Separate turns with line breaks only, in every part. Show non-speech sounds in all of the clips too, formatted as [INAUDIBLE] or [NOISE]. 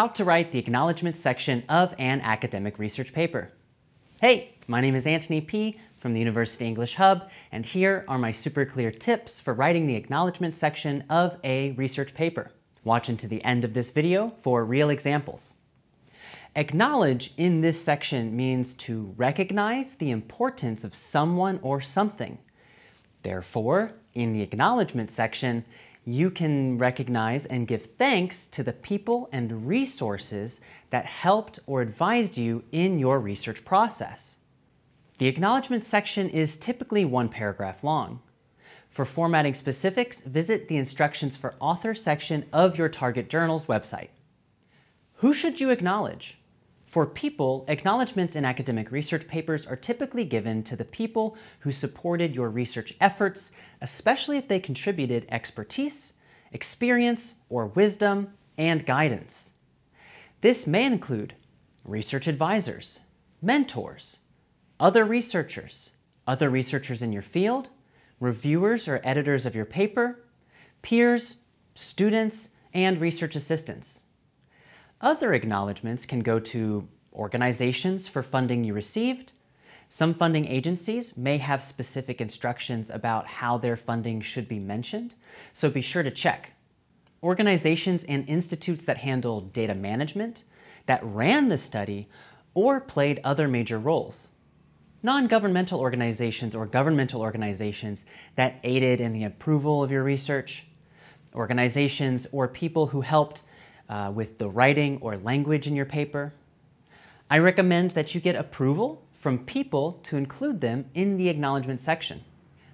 how to write the acknowledgement section of an academic research paper. Hey, my name is Antony P. from the University English Hub, and here are my super clear tips for writing the acknowledgement section of a research paper. Watch until the end of this video for real examples. Acknowledge in this section means to recognize the importance of someone or something. Therefore, in the acknowledgement section, you can recognize and give thanks to the people and resources that helped or advised you in your research process. The acknowledgement section is typically one paragraph long. For formatting specifics, visit the instructions for author section of your target journal's website. Who should you acknowledge? For people, acknowledgments in academic research papers are typically given to the people who supported your research efforts, especially if they contributed expertise, experience, or wisdom and guidance. This may include research advisors, mentors, other researchers, other researchers in your field, reviewers or editors of your paper, peers, students, and research assistants. Other acknowledgments can go to organizations for funding you received. Some funding agencies may have specific instructions about how their funding should be mentioned, so be sure to check. Organizations and institutes that handle data management, that ran the study, or played other major roles. Non governmental organizations or governmental organizations that aided in the approval of your research, organizations or people who helped uh, with the writing or language in your paper. I recommend that you get approval from people to include them in the acknowledgement section.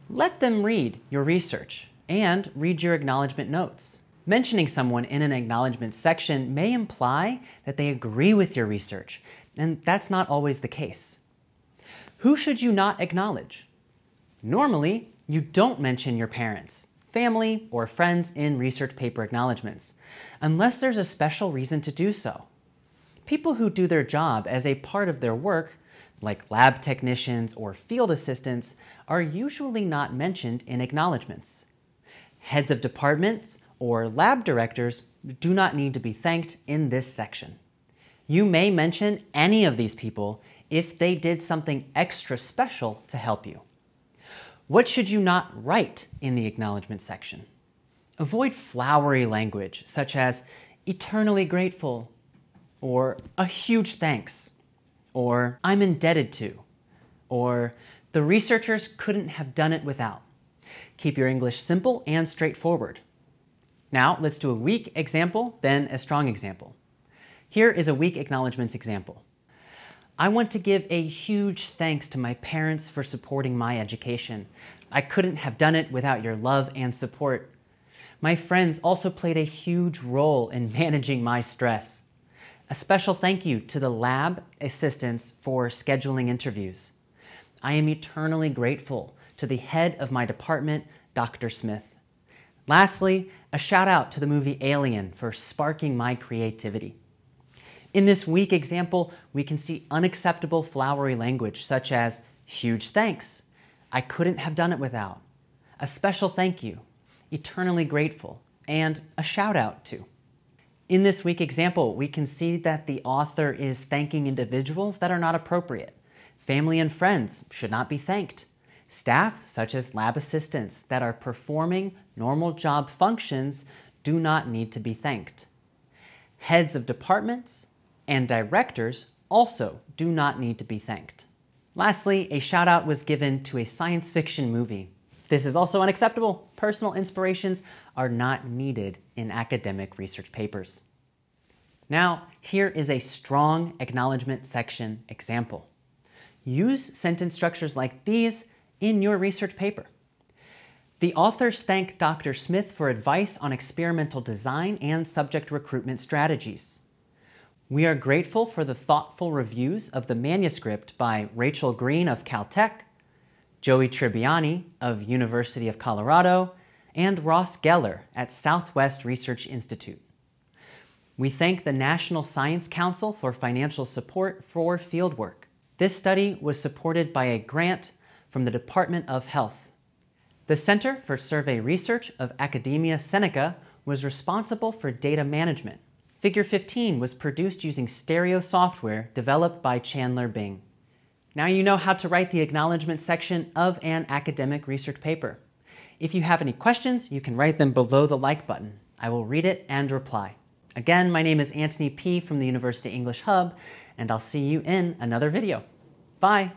Let them read your research and read your acknowledgement notes. Mentioning someone in an acknowledgement section may imply that they agree with your research, and that's not always the case. Who should you not acknowledge? Normally, you don't mention your parents, family, or friends in research paper acknowledgments, unless there's a special reason to do so. People who do their job as a part of their work, like lab technicians or field assistants, are usually not mentioned in acknowledgments. Heads of departments or lab directors do not need to be thanked in this section. You may mention any of these people if they did something extra special to help you. What should you not write in the acknowledgement section? Avoid flowery language such as eternally grateful, or a huge thanks, or I'm indebted to, or the researchers couldn't have done it without. Keep your English simple and straightforward. Now, let's do a weak example, then a strong example. Here is a weak acknowledgments example. I want to give a huge thanks to my parents for supporting my education. I couldn't have done it without your love and support. My friends also played a huge role in [LAUGHS] managing my stress. A special thank you to the lab assistants for scheduling interviews. I am eternally grateful to the head of my department, Dr. Smith. Lastly, a shout out to the movie Alien for sparking my creativity. In this weak example, we can see unacceptable flowery language such as huge thanks, I couldn't have done it without, a special thank you, eternally grateful, and a shout out to. In this weak example, we can see that the author is thanking individuals that are not appropriate. Family and friends should not be thanked. Staff, such as lab assistants that are performing normal job functions, do not need to be thanked. Heads of departments, and directors also do not need to be thanked. Lastly, a shout out was given to a science fiction movie. This is also unacceptable. Personal inspirations are not needed in academic research papers. Now, here is a strong acknowledgement section example. Use sentence structures like these in your research paper. The authors thank Dr. Smith for advice on experimental design and subject recruitment strategies. We are grateful for the thoughtful reviews of the manuscript by Rachel Green of Caltech, Joey Tribbiani of University of Colorado, and Ross Geller at Southwest Research Institute. We thank the National Science Council for financial support for fieldwork. This study was supported by a grant from the Department of Health. The Center for Survey Research of Academia Sinica was responsible for data management. Figure 15 was produced using stereo software developed by Chandler Bing. Now you know how to write the acknowledgement section of an academic research paper. If you have any questions, you can write them below the like button. I will read it and reply. Again, my name is Antony P. from the University English Hub, and I'll see you in another video. Bye!